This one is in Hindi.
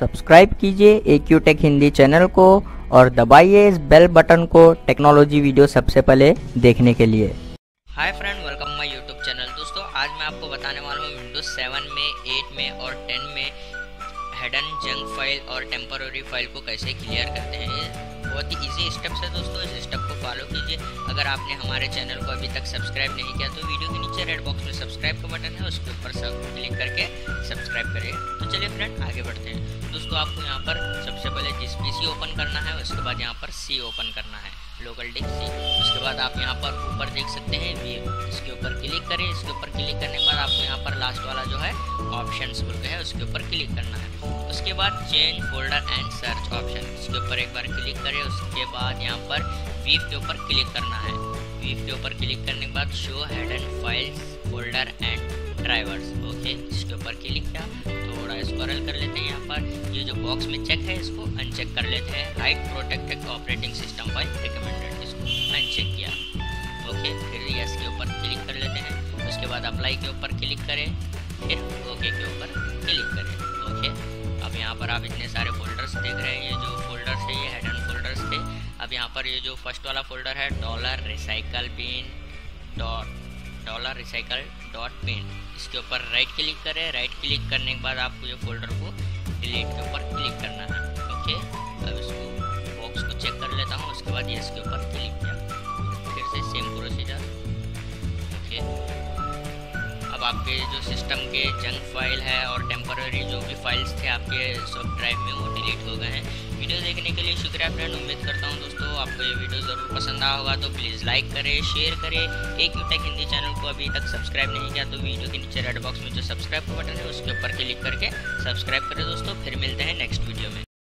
सब्सक्राइब कीजिए A Q tech Hindi channel को और दबाइए इस बेल बटन को टेक्नोलॉजी वीडियो सबसे पहले देखने के लिए। Hi friend welcome my YouTube channel दोस्तों, आज मैं आपको बताने वाला हूँ विंडोज़ 7 में 8 में और 10 में हेडन जंक फ़ाइल और टेम्पररी फ़ाइल को कैसे क्लियर करते हैं। बहुत ही ईजी स्टेप्स है दोस्तों फॉलो कीजिए। अगर आपने हमारे चैनल को अभी तक सब्सक्राइब नहीं किया तो वीडियो के नीचे रेड बॉक्स में सब्सक्राइब का बटन है, उसके ऊपर सब क्लिक करके सब्सक्राइब करिए। तो चलिए फ्रेंड आगे बढ़ते हैं। दोस्तों, आपको यहाँ पर सबसे पहले जिस पी ओपन करना है, उसके बाद यहाँ पर सी ओपन करना है लोकल डिस्क सी उसके बाद आप यहाँ पर ऊपर देख सकते हैं वी इसके ऊपर क्लिक करें इसके ऊपर क्लिक करने के बाद आपको यहाँ पर लास्ट वाला जो है ऑप्शन बोल है, उसके ऊपर क्लिक करना है। उसके बाद change folder and search option इसके ऊपर एक बार क्लिक करें उसके बाद यहाँ पर वीव के ऊपर क्लिक करना है। वीव के ऊपर क्लिक करने के बाद show hidden files folder and drivers okay इसके ऊपर क्लिक किया, थोड़ा स्क्रॉल कर लेते हैं यहाँ पर। ये जो बॉक्स में चेक है, इसको अनचेक कर लेते हैं। Hide protected operating system file recommended इसको अनचेक किया ओके फिर यस के ऊपर क्लिक कर लेते हैं। उसके बाद अप्लाई के ऊपर क्लिक करें, फिर ओके के ऊपर क्लिक करें ओके अब यहाँ पर आप इतने सारे फोल्डर्स देख रहे हैं यहाँ पर ये जो फ़र्स्ट वाला फोल्डर है dollar recycle bin dot dollar recycle dot bin इसके ऊपर राइट क्लिक करें राइट क्लिक करने के बाद आपको ये फोल्डर को डिलीट के ऊपर क्लिक करना है ओके अब इसको बॉक्स को चेक कर लेता हूँ, उसके बाद ये इसके ऊपर क्लिक किया। फिर से सेम प्रोसीजर ओके अब आपके जो सिस्टम के जंक फ़ाइल है और टेम्पररी जो भी फाइल्स थे, आपके सॉफ्ट ड्राइव में वो डिलीट हो गए हैं। वीडियो देखने के लिए शुक्रिया फ्रेंड उम्मीद करता हूँ दोस्तों आपको ये वीडियो ज़रूर पसंद आया होगा तो प्लीज़ लाइक करें शेयर करें। एक यूटेक हिंदी चैनल को अभी तक सब्सक्राइब नहीं किया तो वीडियो के नीचे रेड बॉक्स में जो सब्सक्राइब का बटन है, उसके ऊपर क्लिक करके सब्सक्राइब करें दोस्तों। फिर मिलते